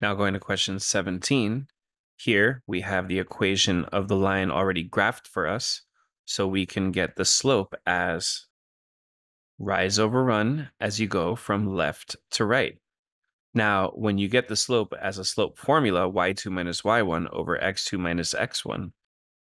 Now going to question 17. Here we have the equation of the line already graphed for us. So we can get the slope as rise over run as you go from left to right. Now, when you get the slope as a slope formula, y2 minus y1 over x2 minus x1,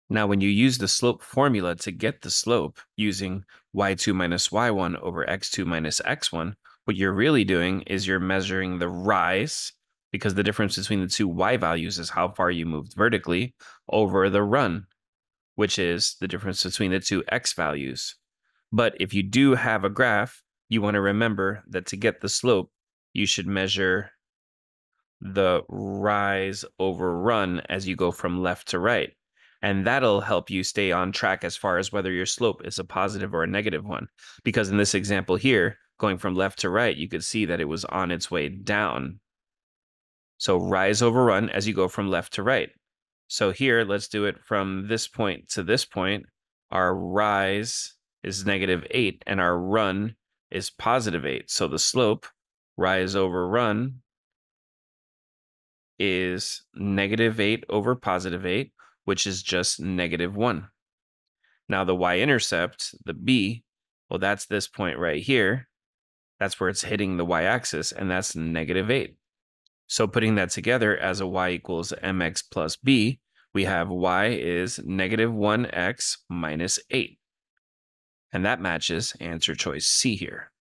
now when you use the slope formula to get the slope using y2 minus y1 over x2 minus x1, what you're really doing is you're measuring the rise because the difference between the two y values is how far you moved vertically over the run, which is the difference between the two x values. But if you do have a graph, you want to remember that to get the slope, you should measure the rise over run as you go from left to right. And that'll help you stay on track as far as whether your slope is a positive or a negative one. Because in this example here, going from left to right, you could see that it was on its way down. So rise over run as you go from left to right. So here, let's do it from this point to this point. Our rise is negative 8 and our run is positive 8. So the slope, rise over run, is negative 8 over positive 8, which is just negative 1. Now the y-intercept, the b, well, that's this point right here. That's where it's hitting the y-axis, and that's negative 8. So putting that together as a y equals mx plus b, we have y is negative 1x minus 8. And that matches answer choice C here.